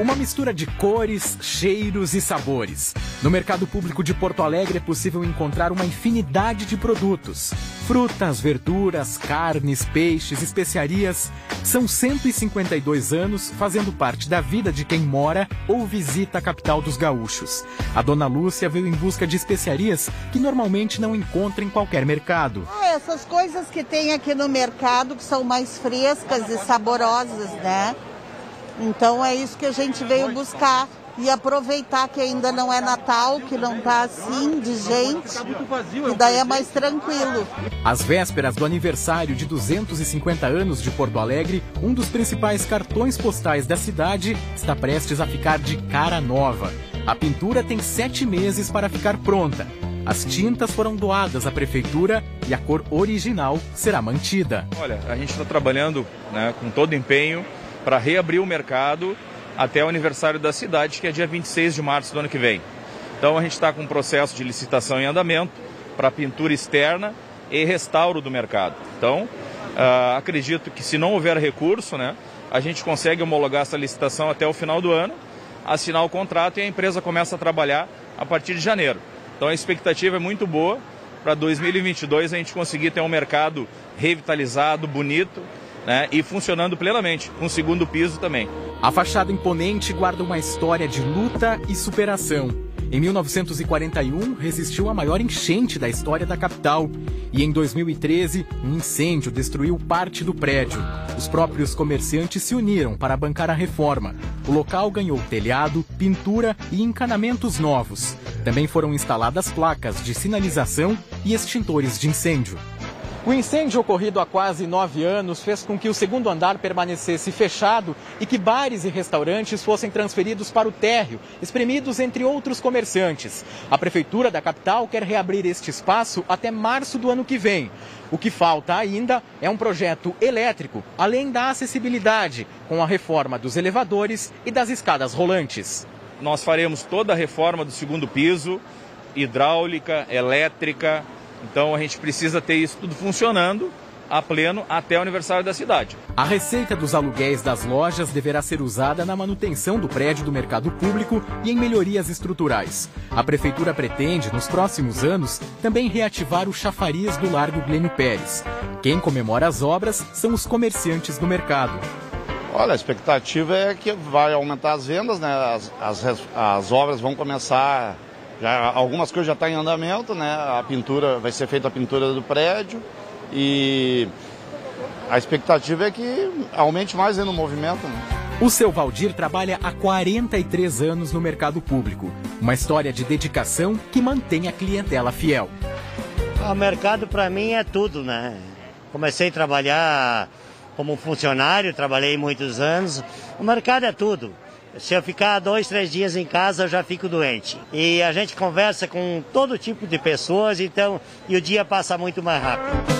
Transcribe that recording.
Uma mistura de cores, cheiros e sabores. No mercado público de Porto Alegre é possível encontrar uma infinidade de produtos. Frutas, verduras, carnes, peixes, especiarias. São 152 anos fazendo parte da vida de quem mora ou visita a capital dos gaúchos. A dona Lúcia veio em busca de especiarias que normalmente não encontra em qualquer mercado. Ah, essas coisas que tem aqui no mercado que são mais frescas e saborosas, né? Então é isso que a gente veio buscar e aproveitar que ainda não é Natal, que não está assim de gente, e daí é mais tranquilo. Às vésperas do aniversário de 250 anos de Porto Alegre, um dos principais cartões postais da cidade está prestes a ficar de cara nova. A pintura tem sete meses para ficar pronta. As tintas foram doadas à prefeitura e a cor original será mantida. Olha, a gente está trabalhando né, com todo empenho para reabrir o mercado até o aniversário da cidade, que é dia 26 de março do ano que vem. Então a gente está com um processo de licitação em andamento para pintura externa e restauro do mercado. Então, uh, acredito que se não houver recurso, né, a gente consegue homologar essa licitação até o final do ano, assinar o contrato e a empresa começa a trabalhar a partir de janeiro. Então a expectativa é muito boa para 2022 a gente conseguir ter um mercado revitalizado, bonito, né, e funcionando plenamente, com um segundo piso também. A fachada imponente guarda uma história de luta e superação. Em 1941, resistiu à maior enchente da história da capital. E em 2013, um incêndio destruiu parte do prédio. Os próprios comerciantes se uniram para bancar a reforma. O local ganhou telhado, pintura e encanamentos novos. Também foram instaladas placas de sinalização e extintores de incêndio. O incêndio ocorrido há quase nove anos fez com que o segundo andar permanecesse fechado e que bares e restaurantes fossem transferidos para o térreo, espremidos entre outros comerciantes. A prefeitura da capital quer reabrir este espaço até março do ano que vem. O que falta ainda é um projeto elétrico, além da acessibilidade, com a reforma dos elevadores e das escadas rolantes. Nós faremos toda a reforma do segundo piso, hidráulica, elétrica, então a gente precisa ter isso tudo funcionando a pleno até o aniversário da cidade. A receita dos aluguéis das lojas deverá ser usada na manutenção do prédio do mercado público e em melhorias estruturais. A prefeitura pretende, nos próximos anos, também reativar o chafariz do Largo Glênio Pérez. Quem comemora as obras são os comerciantes do mercado. Olha, a expectativa é que vai aumentar as vendas, né? As, as, as obras vão começar já, algumas coisas já estão tá em andamento, né? A pintura, vai ser feita a pintura do prédio e a expectativa é que aumente mais no movimento. Né? O seu Valdir trabalha há 43 anos no mercado público. Uma história de dedicação que mantém a clientela fiel. O mercado para mim é tudo, né? Comecei a trabalhar como funcionário, trabalhei muitos anos. O mercado é tudo. Se eu ficar dois, três dias em casa, eu já fico doente. E a gente conversa com todo tipo de pessoas, então, e o dia passa muito mais rápido.